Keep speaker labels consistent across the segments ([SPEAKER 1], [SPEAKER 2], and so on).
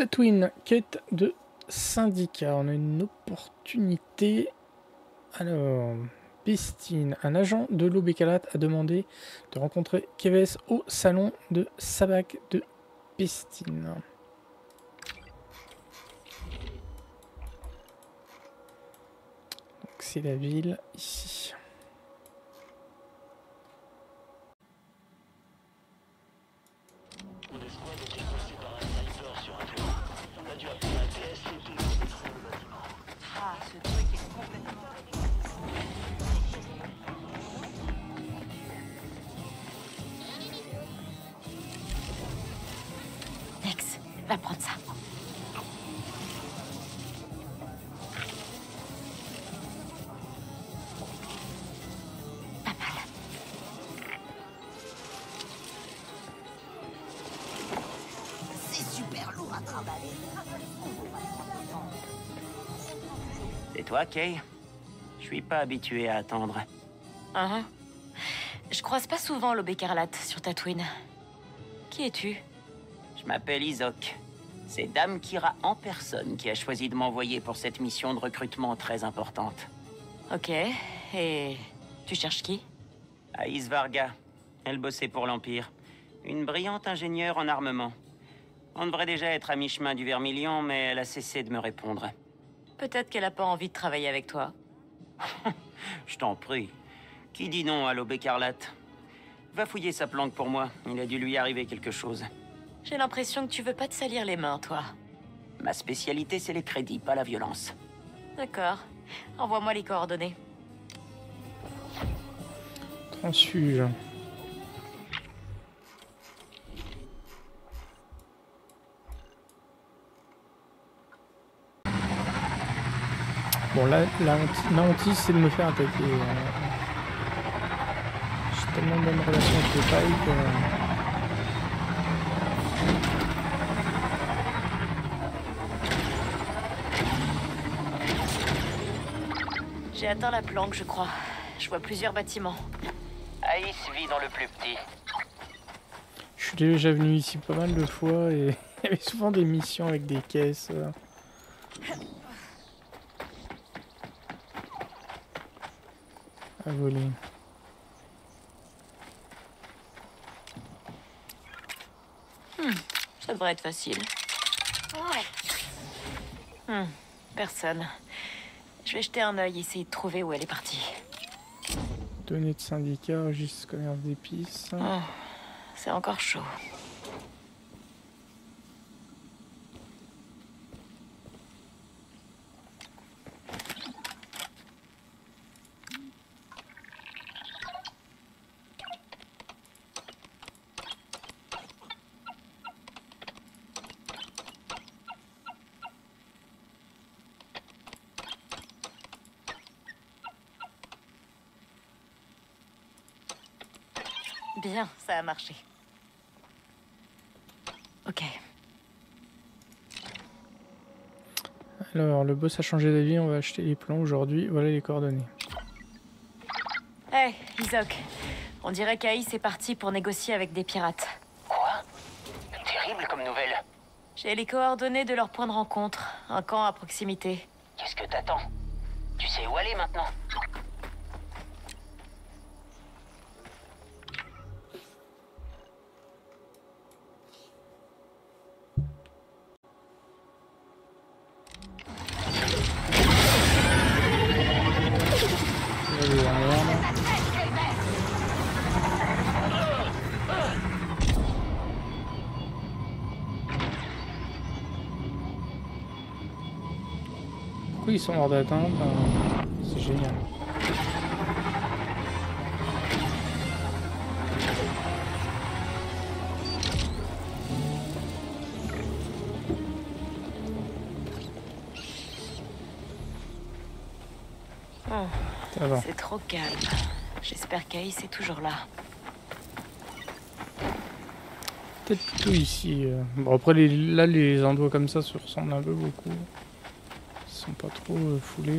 [SPEAKER 1] Tatooine, quête de syndicat. On a une opportunité. Alors, Pistine, un agent de l'Obécalat a demandé de rencontrer Keves au salon de Sabac de Pistine. C'est la ville ici.
[SPEAKER 2] Va prendre ça. Pas mal.
[SPEAKER 3] C'est super lourd à travailler.
[SPEAKER 4] C'est toi, Kay? Je suis pas habitué à attendre.
[SPEAKER 2] Uh Je croise pas souvent l'Aubécarlate sur Tatooine. Qui es-tu?
[SPEAKER 4] Je m'appelle Isok. C'est Dame Kira en personne qui a choisi de m'envoyer pour cette mission de recrutement très importante.
[SPEAKER 2] Ok, et tu cherches qui?
[SPEAKER 4] Aïs Varga. Elle bossait pour l'Empire. Une brillante ingénieure en armement. On devrait déjà être à mi-chemin du Vermilion, mais elle a cessé de me répondre.
[SPEAKER 2] Peut-être qu'elle a pas envie de travailler avec toi.
[SPEAKER 4] Je t'en prie. Qui dit non à l'aube écarlate? Va fouiller sa planque pour moi. Il a dû lui arriver quelque chose.
[SPEAKER 2] J'ai l'impression que tu veux pas te salir les mains, toi.
[SPEAKER 4] Ma spécialité, c'est les crédits, pas la violence.
[SPEAKER 2] D'accord. Envoie-moi les coordonnées.
[SPEAKER 1] Transfuge. Bon, là, la, honte- la hantise, c'est de me faire attaquer. euh. J'ai tellement de bonnes relations avec les pailles que...
[SPEAKER 2] J'ai atteint la planque, je crois. Je vois plusieurs bâtiments.
[SPEAKER 4] Aïs vit dans le plus petit.
[SPEAKER 1] Je suis déjà venu ici pas mal de fois et il y avait souvent des missions avec des caisses. À voler.
[SPEAKER 2] Ça devrait être facile. Hmm, personne. Je vais jeter un œil, essayer de trouver où elle est partie.
[SPEAKER 1] Données de syndicat, registre scolaire d'épices.
[SPEAKER 2] Oh, c'est encore chaud. Bien, ça a marché. Ok.
[SPEAKER 1] Alors, le boss a changé d'avis, on va acheter les plans aujourd'hui. Voilà les coordonnées.
[SPEAKER 2] Hé, Isok. On dirait qu'Aïs est parti pour négocier avec des pirates.
[SPEAKER 4] Quoi? Terrible comme nouvelle.
[SPEAKER 2] J'ai les coordonnées de leur point de rencontre. Un camp à proximité.
[SPEAKER 4] Qu'est-ce que t'attends? Tu sais où aller maintenant?
[SPEAKER 1] Ils sont hors d'atteinte Ben, C'est génial.
[SPEAKER 2] Oh,
[SPEAKER 1] va.
[SPEAKER 2] c'est trop calme. J'espère qu'Aïs est toujours là.
[SPEAKER 1] Peut-être plutôt ici. euh. Bon, après, les, là, les endroits comme ça se ressemblent un peu beaucoup. Pas trop euh, foulés.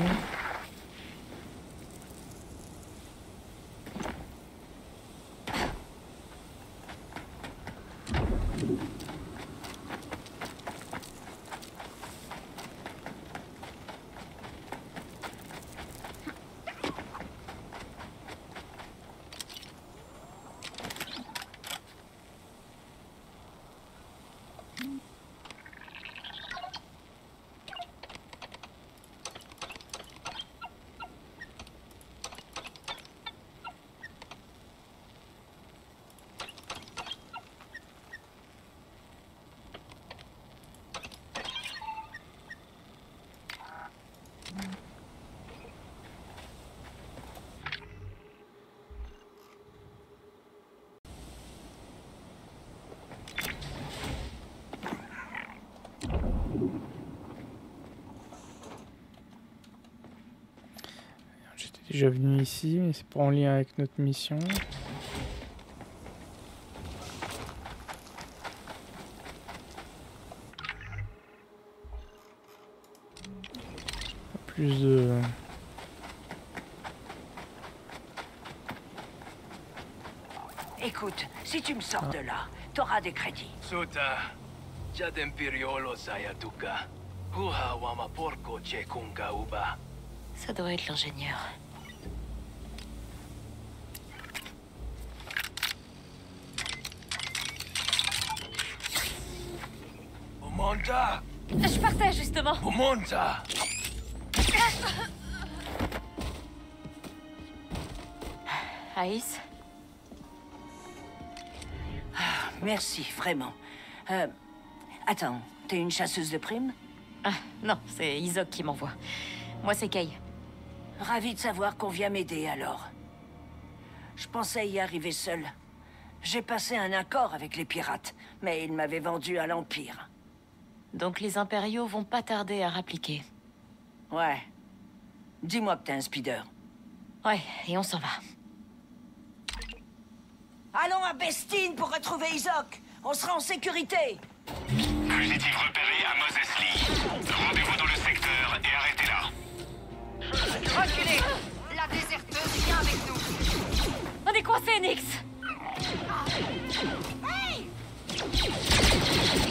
[SPEAKER 1] Déjà venu ici, mais c'est pas en lien avec notre mission. Plus de...
[SPEAKER 3] Écoute, si tu me sors de là, t'auras des crédits.
[SPEAKER 5] Suta, Jad Imperiolo Sayatuka. Huha wama porco uba.
[SPEAKER 2] Ça doit être l'ingénieur. Je partais justement.
[SPEAKER 5] Umonta!
[SPEAKER 2] Aïs,
[SPEAKER 3] Merci, vraiment. Euh, attends, t'es une chasseuse de primes?
[SPEAKER 2] Ah, non, c'est Isok qui m'envoie. Moi, c'est Kay.
[SPEAKER 3] Ravi de savoir qu'on vient m'aider alors. Je pensais y arriver seul. J'ai passé un accord avec les pirates, mais ils m'avaient vendu à l'Empire.
[SPEAKER 2] Donc les impériaux vont pas tarder à rappliquer.
[SPEAKER 3] Ouais. Dis-moi que t'es un speeder.
[SPEAKER 2] Ouais, et on s'en va.
[SPEAKER 3] Allons à Bestine pour retrouver Isok. On sera en sécurité.
[SPEAKER 6] Fugitif repéré à Moses Lee. Rendez-vous dans le secteur et arrêtez-la.
[SPEAKER 7] Reculez La déserteuse vient avec nous.
[SPEAKER 2] On est coincé, Nix Nix,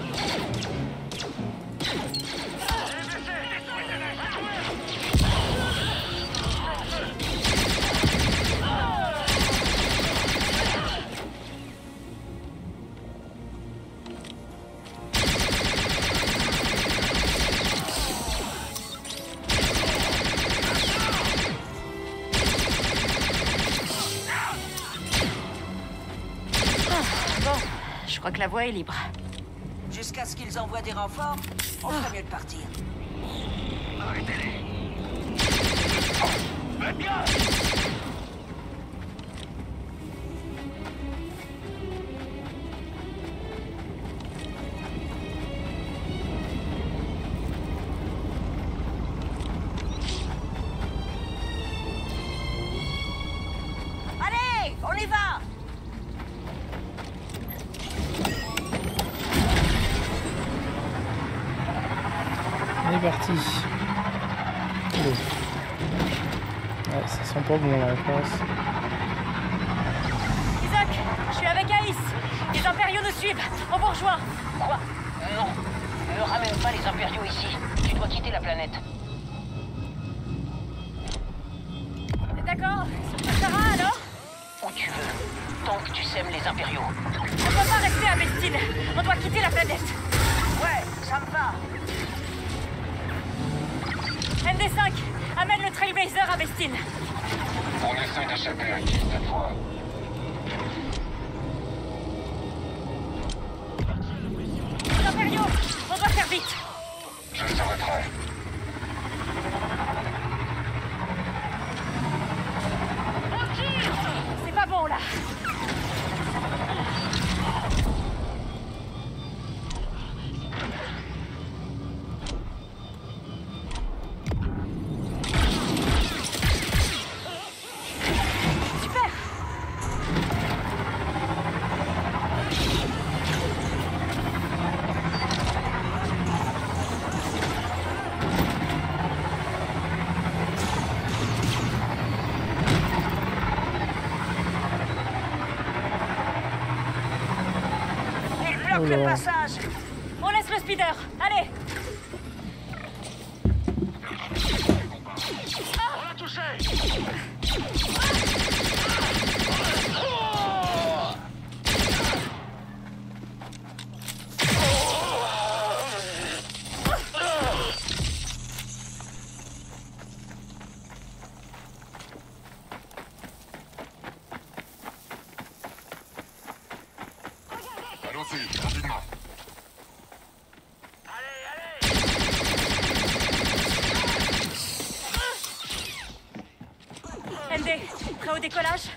[SPEAKER 3] la
[SPEAKER 2] voie est libre.
[SPEAKER 3] Jusqu'à ce qu'ils envoient des renforts, on ferait mieux de partir. Allez,
[SPEAKER 1] parti. Ouais, ça sent pas bon là, je pense.
[SPEAKER 2] Isaac, je suis avec Aïs Les impériaux nous suivent On vous rejoint
[SPEAKER 4] Quoi Non. Ne ramène pas les impériaux ici. Tu dois quitter la planète.
[SPEAKER 2] MD5, amène le Trailblazer à Bestine
[SPEAKER 6] On essaie d'échapper à qui cette fois.
[SPEAKER 2] Impériaux On doit faire vite.
[SPEAKER 6] Je serai prêt.
[SPEAKER 3] Le
[SPEAKER 1] là.
[SPEAKER 3] passage
[SPEAKER 2] On laisse le speeder. Allez
[SPEAKER 6] Allons-y, rapidement.
[SPEAKER 2] ND, prêt au décollage?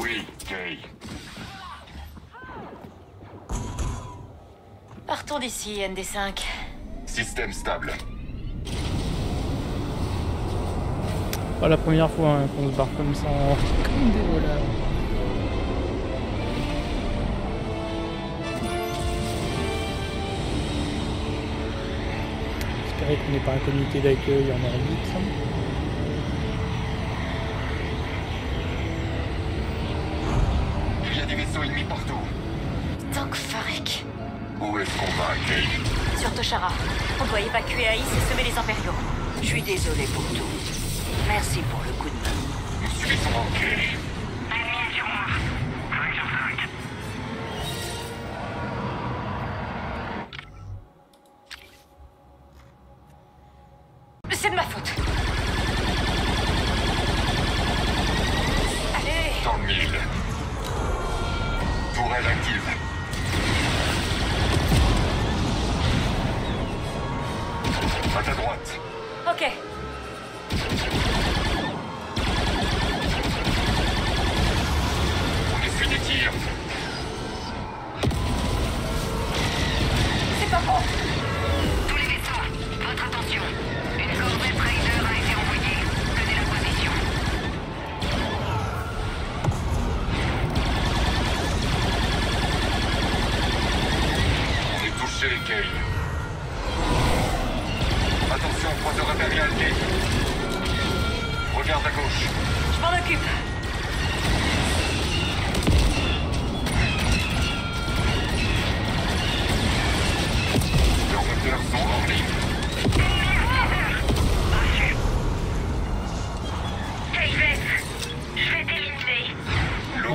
[SPEAKER 6] Oui, Kay.
[SPEAKER 2] Partons d'ici, ND5.
[SPEAKER 6] Système stable.
[SPEAKER 1] Pas la première fois hein, qu'on se barre comme ça, en- comme des voleurs. J'espérais qu'on n'ait pas un comité d'accueil en orbite.
[SPEAKER 6] Il y a des vaisseaux ennemis partout.
[SPEAKER 2] Tank Farek.
[SPEAKER 6] Où est-ce qu'on va, Kay
[SPEAKER 2] Sur Toshara. On doit évacuer Aïs et semer les impériaux.
[SPEAKER 3] Je suis désolé pour tout. Merci pour le coup de main.
[SPEAKER 6] Nous subissons Kay.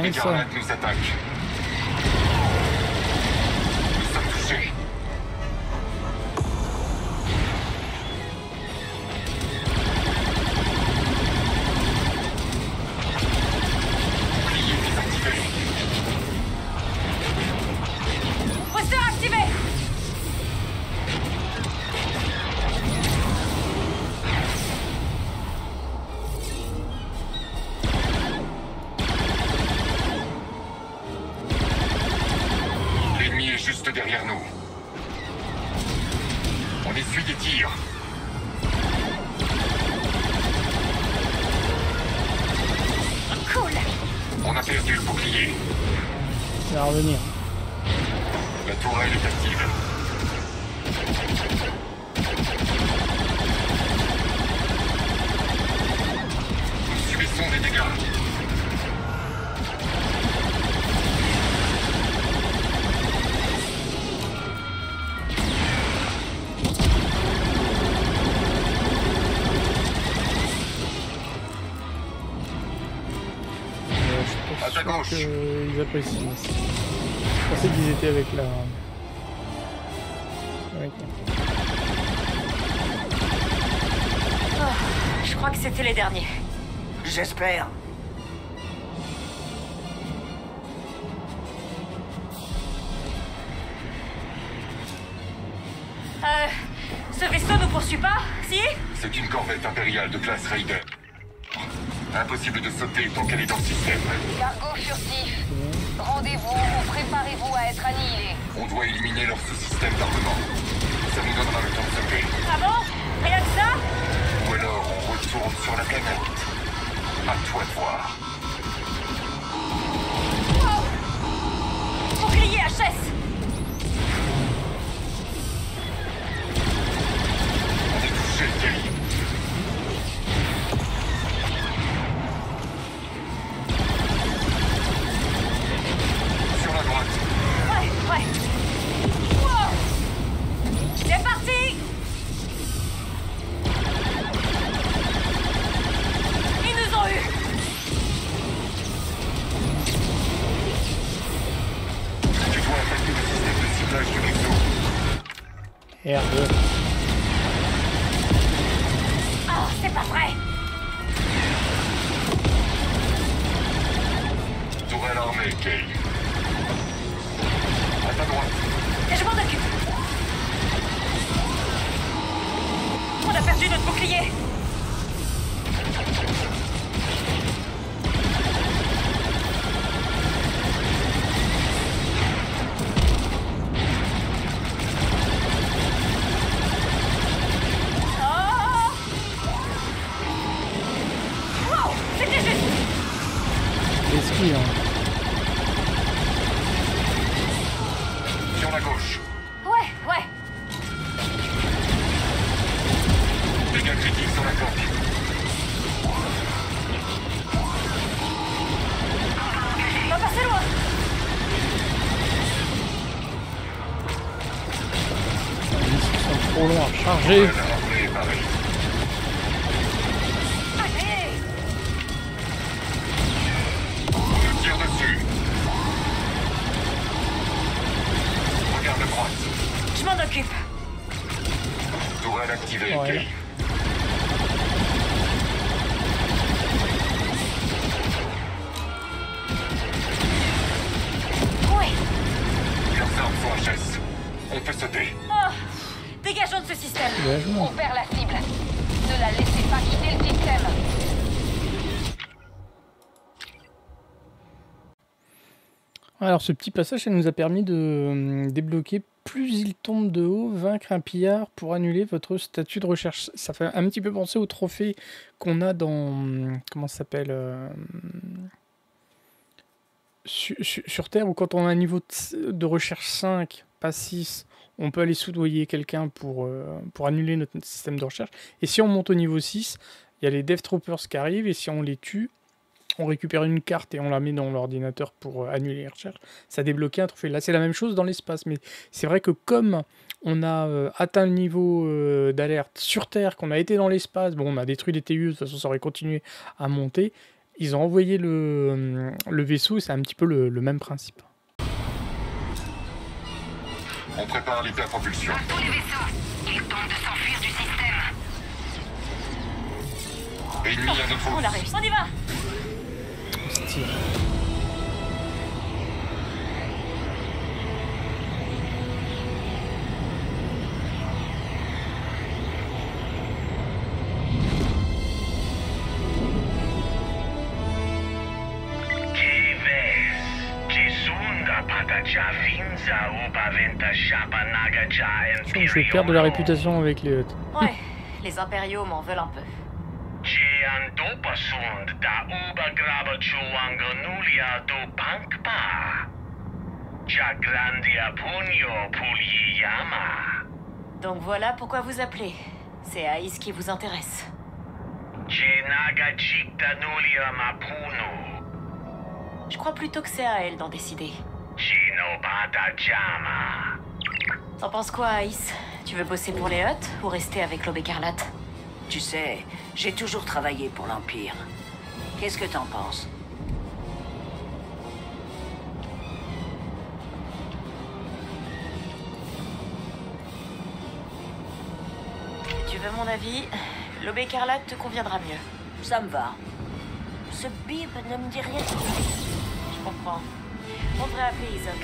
[SPEAKER 6] Écarlate nous attaque. Le bouclier.
[SPEAKER 1] Ça va revenir.
[SPEAKER 6] La tourelle est active. Nous subissons des dégâts.
[SPEAKER 1] Qu'ils apprécient. Je pensais qu'ils étaient avec la... avec la-
[SPEAKER 2] Je crois que c'était les derniers.
[SPEAKER 3] J'espère.
[SPEAKER 2] Euh... Ce vaisseau nous poursuit pas Si?
[SPEAKER 6] C'est une corvette impériale de classe Raider. Impossible de sauter tant qu'elle est dans le système.
[SPEAKER 7] Cargo furtif. Rendez-vous ou préparez-vous à être annihilé.
[SPEAKER 6] On doit éliminer leur sous-système d'armement. Ça nous donnera le temps de sauter.
[SPEAKER 2] Ah bon? Rien que ça?
[SPEAKER 6] Ou alors on retourne sur la planète. À toi de voir.
[SPEAKER 2] Bouclier HS
[SPEAKER 1] trop longs à Alors ce petit passage, ça nous a permis de euh, débloquer plus il tombe de haut, vaincre un pillard pour annuler votre statut de recherche. Ça fait un petit peu penser au trophée qu'on a dans... hum, Comment ça s'appelle euh, su- su- sur, Terre, où quand on a un niveau de, recherche 5, pas 6, on peut aller soudoyer quelqu'un pour, euh, pour annuler notre système de recherche. Et si on monte au niveau 6, il y a les Death Troopers qui arrivent, et si on les tue, on récupère une carte et on la met dans l'ordinateur pour euh, annuler les recherches. Ça débloquait un trophée. Là, c'est la même chose dans l'espace, mais c'est vrai que comme on a euh, atteint le niveau euh, d'alerte sur Terre, qu'on a été dans l'espace, bon, on a détruit les TU, de toute façon, ça aurait continué à monter. Ils ont envoyé le, le vaisseau et c'est un petit peu le, le même principe.
[SPEAKER 6] On prépare l'hyperpropulsion.
[SPEAKER 7] Tous les vaisseaux. Ils tentent de s'enfuir du système.
[SPEAKER 6] Ennemi à notre
[SPEAKER 2] On l'a réussi On y va
[SPEAKER 1] Style. Je pense que je vais perdre de la réputation avec les Hutt.
[SPEAKER 2] Ouais, les impériaux m'en veulent un peu. Donc voilà pourquoi vous appelez. C'est Aïs qui vous intéresse. Je crois plutôt que c'est à elle d'en décider. T'en penses quoi, Aïs? Tu veux bosser pour les Hutt ou rester avec l'Aube écarlate?
[SPEAKER 3] Tu sais, j'ai toujours travaillé pour l'Empire. Qu'est-ce que t'en penses?
[SPEAKER 2] Tu veux mon avis? L'Aube écarlate te conviendra mieux.
[SPEAKER 3] Ça me va. Ce bip ne me dit rien.
[SPEAKER 2] Je comprends. On devrait appeler Isaac.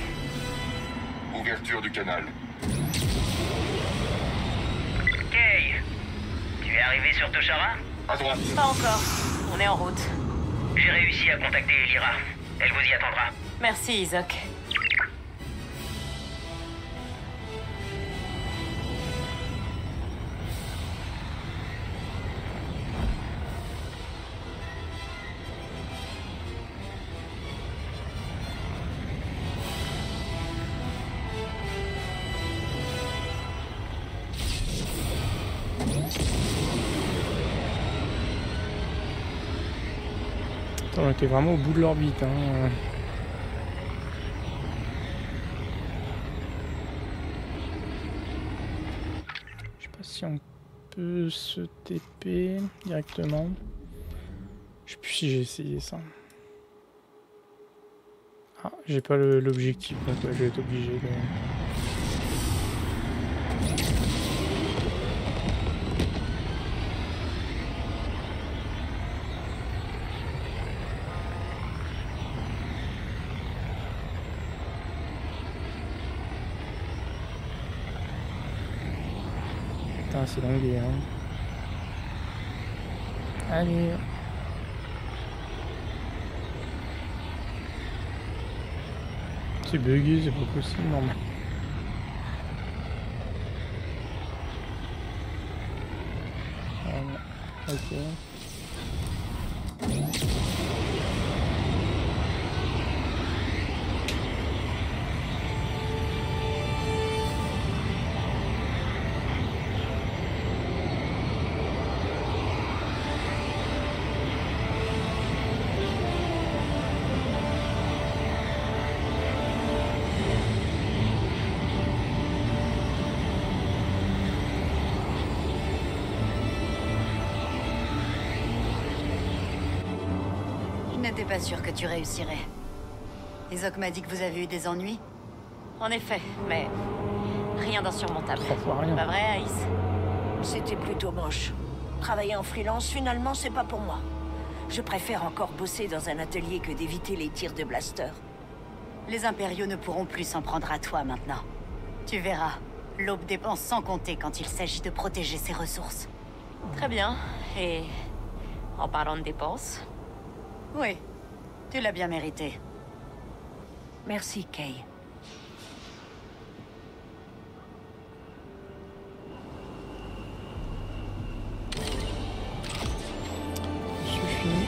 [SPEAKER 6] Ouverture du canal.
[SPEAKER 8] Kay, tu es arrivé sur Toshara
[SPEAKER 6] À droite.
[SPEAKER 2] Pas encore. On est en route.
[SPEAKER 8] J'ai réussi à contacter Elira. Elle vous y attendra.
[SPEAKER 2] Merci, Isaac.
[SPEAKER 1] On était vraiment au bout de l'orbite. Hein. Je sais pas si on peut se TP directement. Je sais plus si j'ai essayé ça. Ah, j'ai pas l'objectif, donc je vais être obligé de... Putain, c'est longué, hein. Allez. C'est bugué, c'est pas possible, normal. Voilà. Ok.
[SPEAKER 9] Je n'étais pas sûre que tu réussirais. Isaac m'a dit que vous avez eu des ennuis.
[SPEAKER 2] En effet, mais rien d'insurmontable. Pas vrai, Aïs
[SPEAKER 3] C'était plutôt moche. Travailler en freelance, finalement, c'est pas pour moi. Je préfère encore bosser dans un atelier que d'éviter les tirs de blaster.
[SPEAKER 9] Les impériaux ne pourront plus s'en prendre à toi maintenant. Tu verras. L'aube dépense sans compter quand il s'agit de protéger ses ressources.
[SPEAKER 2] Très bien. Et en parlant de dépenses,
[SPEAKER 9] Oui, tu l'as bien mérité.
[SPEAKER 3] Merci, Kay.
[SPEAKER 1] Suffit.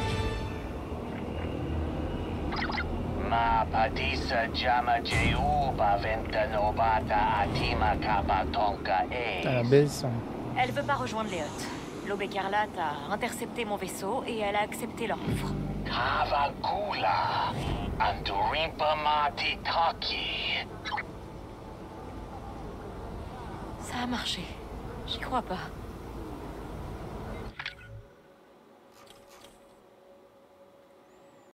[SPEAKER 8] Ma padisa jama jeuba ventanobata atima kabatonka
[SPEAKER 1] T'as la
[SPEAKER 8] e.
[SPEAKER 1] baisse. hein.
[SPEAKER 2] elle veut pas rejoindre les Huttes. L'aube écarlate a intercepté mon vaisseau et elle a accepté leur offre.
[SPEAKER 8] Kavagula. Andurimpa mati taki.
[SPEAKER 2] Ça a marché. J'y crois pas.